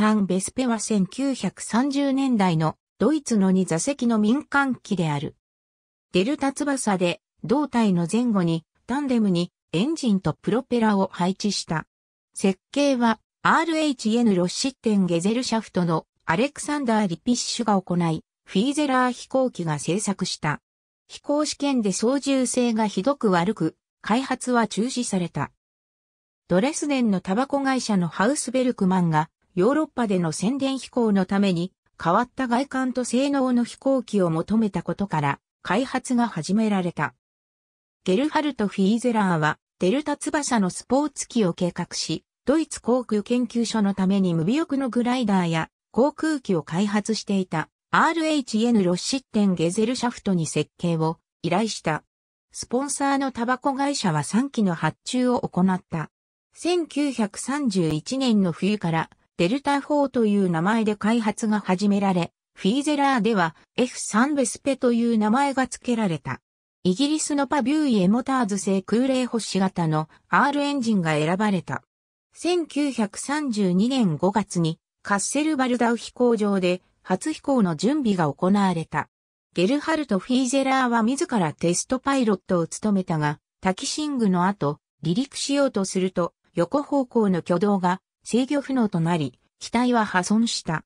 3ベスペは1930年代のドイツの2座席の民間機である。デルタ翼で胴体の前後にタンデムにエンジンとプロペラを配置した。設計は RHN ロッシッテンゲゼルシャフトのアレクサンダー・リピッシュが行い、フィーゼラー飛行機が製作した。飛行試験で操縦性がひどく悪く、開発は中止された。ドレスデンのタバコ会社のハウスベルクマンがヨーロッパでの宣伝飛行のために変わった外観と性能の飛行機を求めたことから開発が始められた。ゲルハルト・フィーゼラーはデルタ翼のスポーツ機を計画し、ドイツ航空研究所のために無尾翼のグライダーや航空機を開発していた RHN ロッシッテンゲゼルシャフトに設計を依頼した。スポンサーのタバコ会社は3機の発注を行った。1931年の冬からデルタ4という名前で開発が始められ、フィーゼラーでは F3 ベスペという名前が付けられた。イギリスのパビューイエモターズ製空冷星型の R エンジンが選ばれた。1932年5月にカッセルバルダウ飛行場で初飛行の準備が行われた。ゲルハルト・フィーゼラーは自らテストパイロットを務めたが、タキシングの後、離陸しようとすると、横方向の挙動が制御不能となり、機体は破損した。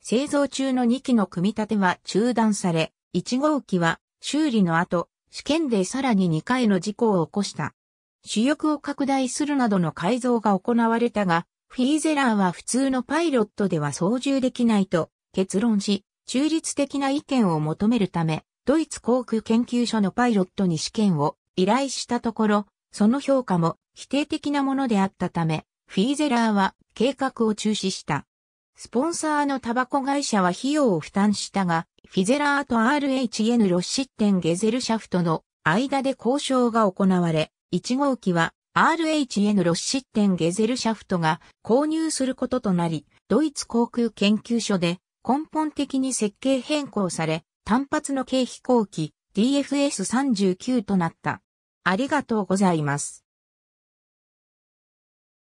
製造中の2機の組み立ては中断され、1号機は修理の後、試験でさらに2回の事故を起こした。主翼を拡大するなどの改造が行われたが、フィーゼラーは普通のパイロットでは操縦できないと結論し、中立的な意見を求めるため、ドイツ航空研究所のパイロットに試験を依頼したところ、その評価も否定的なものであったため、フィーゼラーは計画を中止した。スポンサーのタバコ会社は費用を負担したが、フィゼラーと RHN ロッシッテンゲゼルシャフトの間で交渉が行われ、1号機は RHN ロッシッテンゲゼルシャフトが購入することとなり、ドイツ航空研究所で根本的に設計変更され、単発の軽飛行機 DFS39 となった。ありがとうございます。